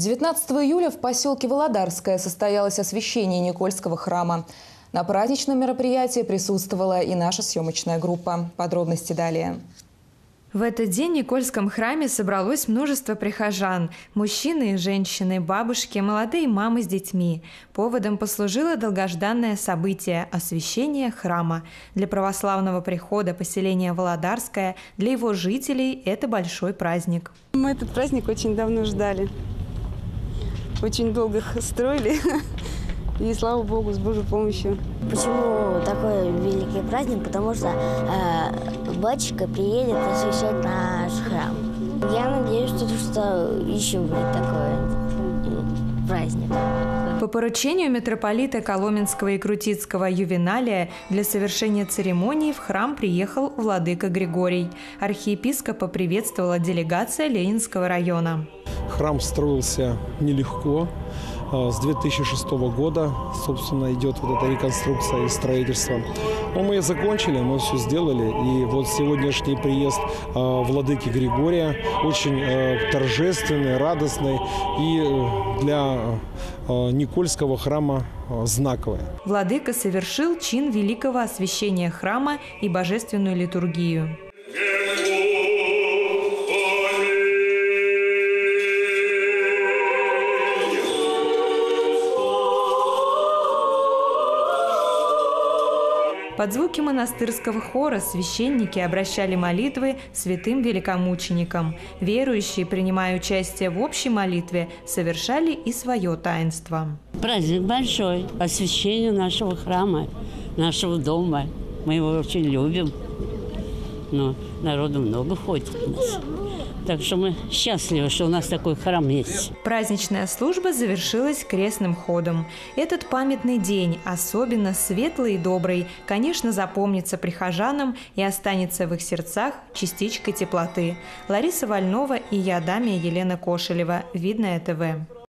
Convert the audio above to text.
19 июля в поселке Володарское состоялось освящение Никольского храма. На праздничном мероприятии присутствовала и наша съемочная группа. Подробности далее. В этот день в Никольском храме собралось множество прихожан – мужчины и женщины, бабушки, молодые мамы с детьми. Поводом послужило долгожданное событие – освящение храма. Для православного прихода поселения Володарское, для его жителей – это большой праздник. Мы этот праздник очень давно ждали. Очень долго строили. И слава Богу, с Божьей помощью. Почему такой великий праздник? Потому что э, батюшка приедет освещать наш храм. Я надеюсь, что, что еще будет такой праздник. По поручению митрополита Коломенского и Крутицкого Ювеналия для совершения церемонии в храм приехал владыка Григорий. Архиепископа приветствовала делегация Ленинского района. Храм строился нелегко. А, с 2006 года, собственно, идет вот эта реконструкция и строительство. Но мы ее закончили, мы все сделали. И вот сегодняшний приезд а, владыки Григория очень э, торжественный, радостный и э, для Никольского храма знаковый. Владыка совершил чин великого освящения храма и божественную литургию. Под звуки монастырского хора священники обращали молитвы святым великомученикам. Верующие, принимая участие в общей молитве, совершали и свое таинство. Праздник большой, освящение нашего храма, нашего дома. Мы его очень любим. Но народу много ходит у нас. Так что мы счастливы, что у нас такой храм есть. Праздничная служба завершилась крестным ходом. Этот памятный день, особенно светлый и добрый, конечно, запомнится прихожанам и останется в их сердцах частичкой теплоты. Лариса Вольнова и я, Дамия Елена Кошелева. Видное ТВ.